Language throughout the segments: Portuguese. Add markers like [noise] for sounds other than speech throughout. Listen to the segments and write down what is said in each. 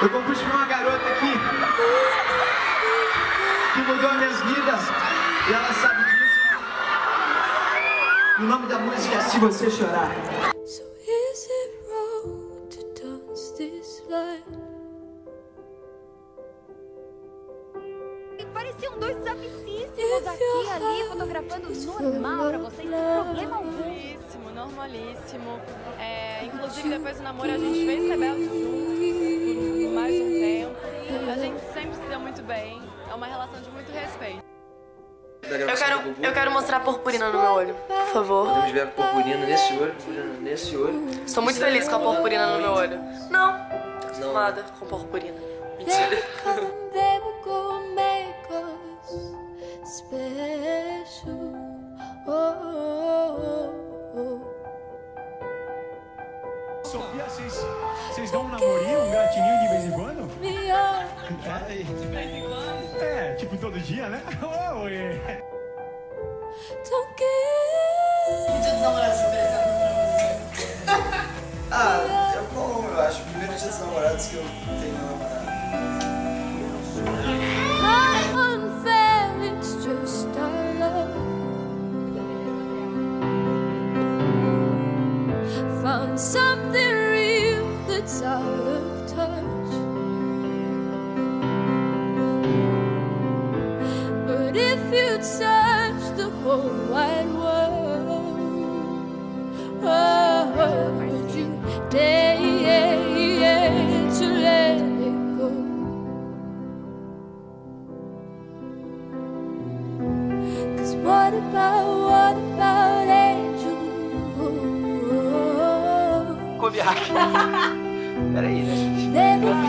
Eu compus pra uma garota aqui que mudou a minha vida e ela sabe disso. O nome da música é Se Você Chorar. So is it wrong to dance this life? Pareciam dois amicíssimos aqui, ali, fotografando normal pra vocês, sem problema algum. Normalíssimo, normalíssimo. É, inclusive, depois do namoro, a gente fez Rebelde bem. É uma relação de muito respeito. Eu quero, eu quero mostrar purpurina no meu olho, por favor. Podemos ver a purpurina nesse olho, nesse olho. Estou muito feliz com a purpurina no meu olho. Não, tô acostumada com purpurina. Mentira. [laughs] Sofia, vocês, vocês dão um namorinho, um gratinho de vez em quando? [laughs] É, de vez em quando? É, tipo todo dia, né? [laughs] Oh. Don't give Dia dos namorados oferecendo pra você. Ah, é bom, eu acho. Primeiro dia dos namorados que eu tenho Found something real that's out of touch. But if you'd search the whole wide world, oh, would you dare to let it go? Cause what about, what about Coviac. [laughs] Peraí, né? They will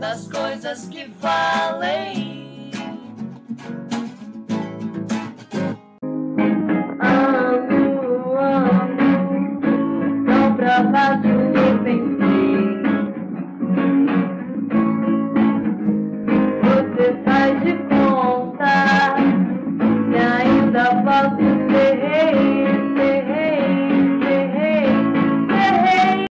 Das coisas que falei.